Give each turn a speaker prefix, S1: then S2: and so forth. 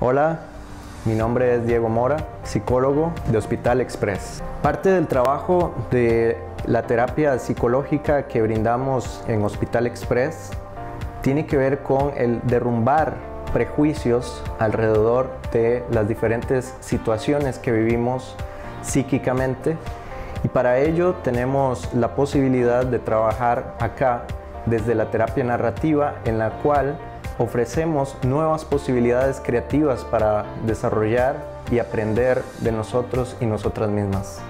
S1: Hola, mi nombre es Diego Mora, psicólogo de Hospital Express. Parte del trabajo de la terapia psicológica que brindamos en Hospital Express tiene que ver con el derrumbar prejuicios alrededor de las diferentes situaciones que vivimos psíquicamente y para ello tenemos la posibilidad de trabajar acá desde la terapia narrativa en la cual ofrecemos nuevas posibilidades creativas para desarrollar y aprender de nosotros y nosotras mismas.